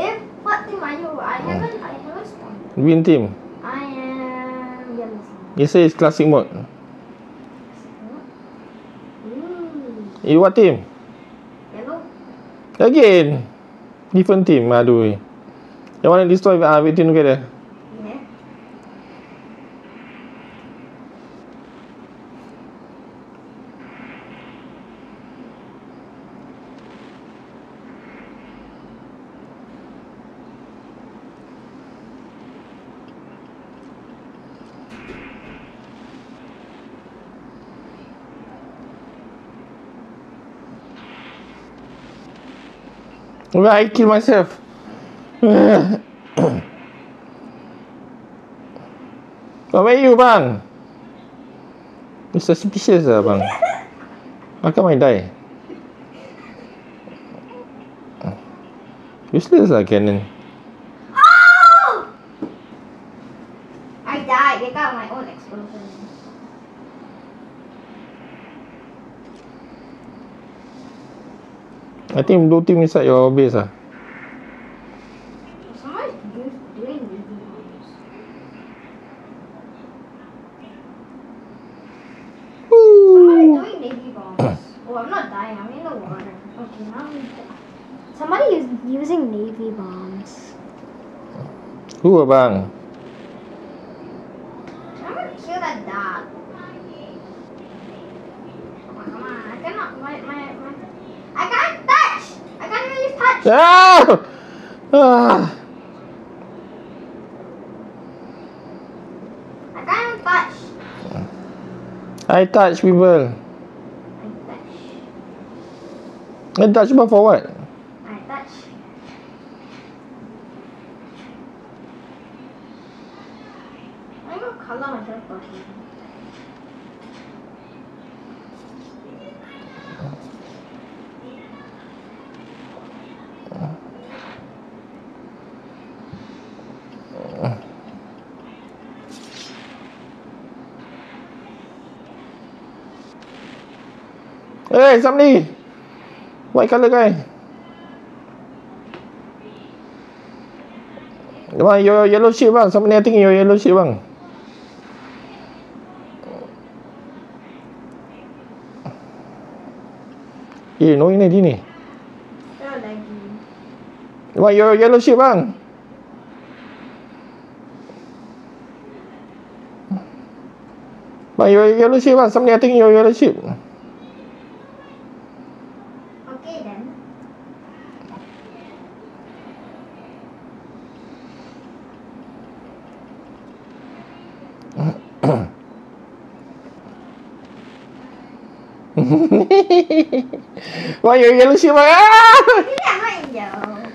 If what team are you? I haven't I haven't spawned. Green team. I am yellow team. You say it's classic mode. Ooh. You what team? Yellow. Again. Different team. Aduh. You want to destroy uh, everything together? I kill myself. well, where you, bang? You suspicious lah, bang. How come I die? Useless lah, cannon. Oh! I died. They got my own explosion. I think blue team inside your base ah. Somebody oh, is using navy bombs. Who ah, Ah! Ah! I can't touch. I touch people. I touch. I touch people for what? I touch. I'm gonna color myself body. Hey, somebody! White colour guy. Bang, your yellow ship bang. Somebody I think your yellow ship bang. Eh, no ini ni. Laggy. Bang, your yellow ship bang. Bang, your yellow ship bang. Somebody I think your yellow ship. Okay then. Bang, your yellow. Ah! I'm in yellow.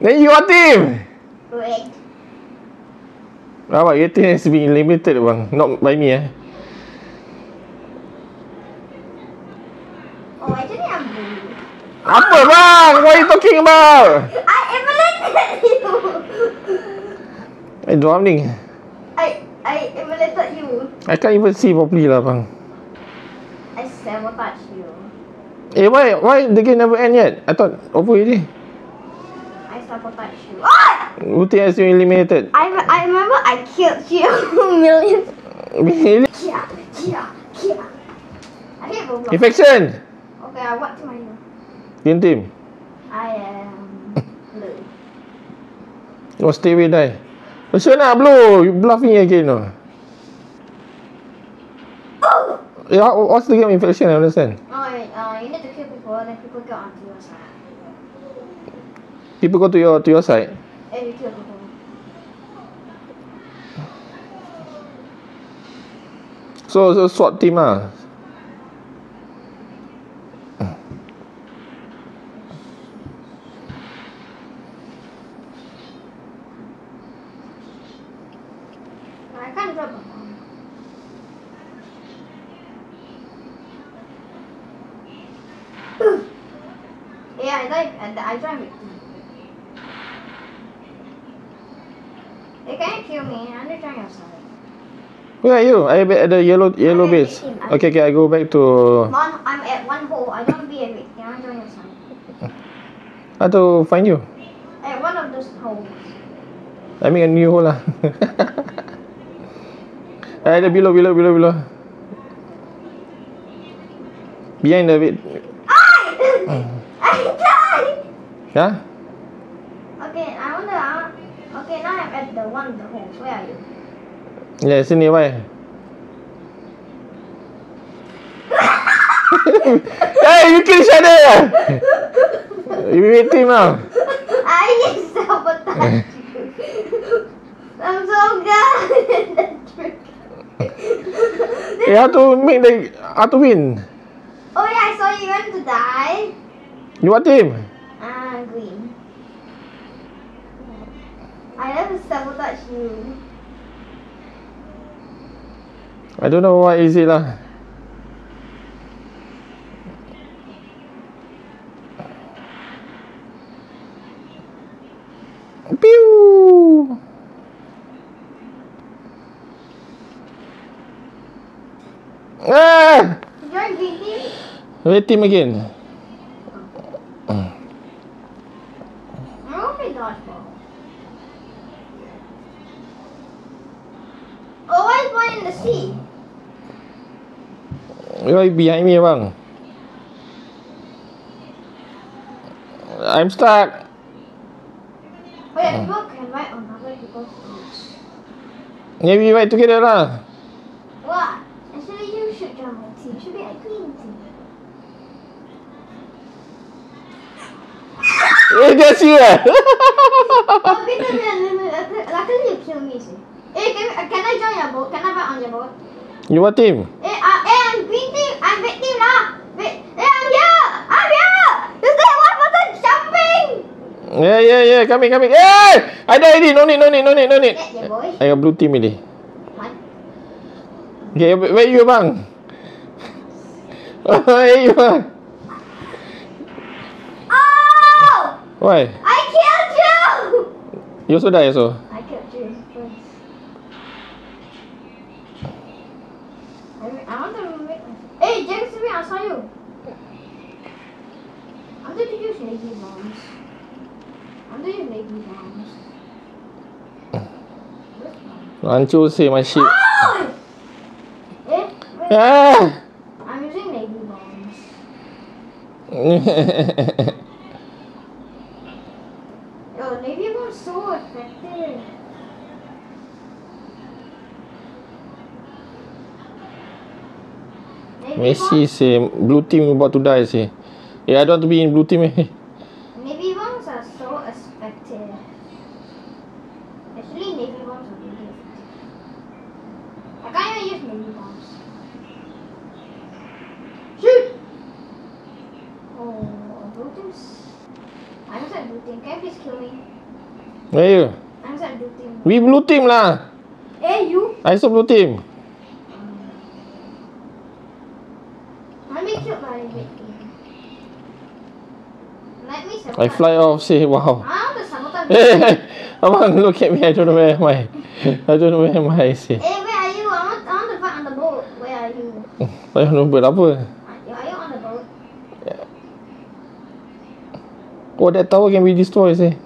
Then you what team? Red. Awak your team has been limited bang. Not by me eh. Oh, actually I'm blue. Apa bang? What are you talking about? I emulated you. I drowning. I I emulated you. I can't even see properly lah bang. I sabotage you. Eh why why the game never end yet? I thought over already. I sabotage you. Ah! Uti has been eliminated. I, I remember I killed you millions. Really? Kia, kia, kia. I hate Roblox. Infection. Okay, uh, what team are you? Green team. I am blue. Oh stay away die. Macam nak blue? You bluff me again no. Oh! Yeah, what's the game infection? I understand. Oh, uh, you need to kill people, then people get onto your side. People go to your to your side. And you kill people. So so SWAT team ah. I can't drop a bomb. yeah, I dive, and I with you. They can't kill me, I'm just join your side. Where are you? I at the yellow yellow I'm base. I'm- Okay, okay. I go back to. One, I'm at one hole, I don't be at it, can I join your side? I have to find you. At one of those I make a new hole lah. Eh, the below, below, below, below. Behind the bed. I died! Yeah? Okay, I want to. Uh, okay, now I'm at the one the holes. Where are you? Yeah, sini why? hey, you kill each other! you be victim now. I sabotage you. I'm so good at the trick. You have to make the how to win. Oh yeah, I saw you want to die. You what team? Ah, green. I have to sabotage you. I don't know what is it lah. Pew! Ah! You're green team? Red team again. I want to play dodgeball. Oh, why is one in the sea? You are behind me bang. I'm stuck. Oh yeah, people can ride on other people's boats. Yeah, we ride together lah. What? Actually, you should join my team. You should be a green team. Eh, that's you eh? oh, wait. Luckily, you killed me, see. Can, uh, can I join your boat? Can I ride on your boat? you what team? Hey, uh, hey, I'm green team. I'm red team now. Wait, hey, I'm here. I'm here. Is there one person jumping? Yeah, yeah, yeah. Coming, coming. Hey! I die already. No need, no need, no need, no need. Yeah, yeah, boy. Blue team. What? Okay, where you bang? Where you bang? Oh! Why? I killed you! You also die also? I, want to make. Hey, James, me, I saw you. I'm going to use bombs. I'm going to use navy bombs. Hancur my shit. Oh! Eh, wait. Ah! I'm using navy bombs. Yo, navy bombs so effective. Messi say blue team about to die say. Yeah, I don't want to be in blue team eh. Navy bombs are so effective. Actually, navy bombs are really effective. I can't even use navy bombs. Shoot! Oh, blue teams. I'm inside blue team. Can you please kill me? Where you? I'm inside blue team. We blue team lah. Hey, you! I also blue team. I'll be killed by a red team. Let me I fly off say wow. I want to sabotage. Hey, Abang look at me. I don't know where am I. I don't know where am I say. Hey, where are you? I want, I want to fight on the boat. Where are you? I don't know buat apa. Are you on the boat? Yeah. Oh, that tower can be destroyed say.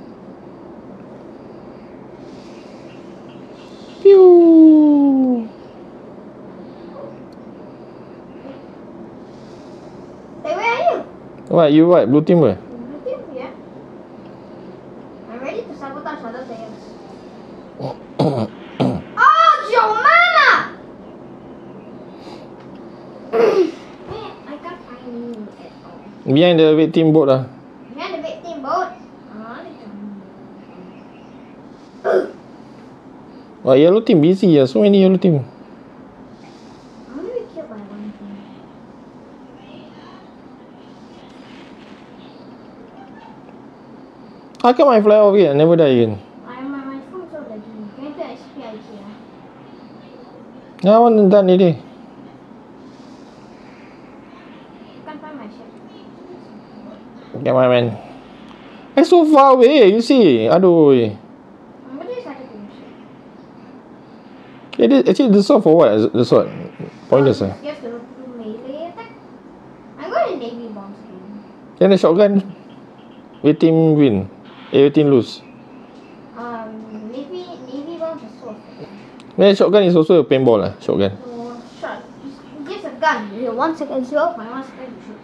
What you what? Blue team ke? Blue team, yeah. I'm ready to sabotage other players. Oh, your mama! Man, I can't find you at all. Behind the red team boat lah. Behind the red team boat. Ah, they come. Oh, yellow team busy ah. So many yellow team. I'm gonna be killed by one team. How come I fly off again? I never die again. My, my phone. Can HP IKEA? I want done already. Can't find my ship. Come on, man. It's so far away. You see. Aduh. I'm gonna use like a green ship. It is, actually, the sword for what? The sword? Pointless. You have to do melee attack. I'm going to navy bombs again. Then the shotgun. Red team win. Team lose. Um, maybe Man, shotgun is also a paintball lah. Shotgun. Oh, shot. Gives a gun. You one second to open, one second to shoot.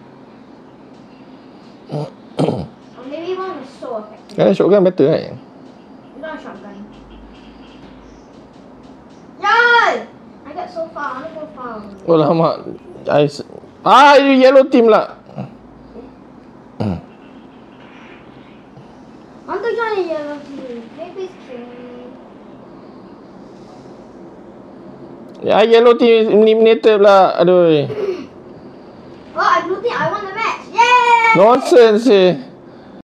or maybe one is so effective. Kan shotgun better right? Not shotgun. Yay! I got so far. I wanna go far. Oh lama. I ah, you yellow team lah. Want join the yellow team. Maybe. Ya, yellow team eliminated pula. Aduh. Oh, I blue team. I won the match. Yay! Nonsense eh.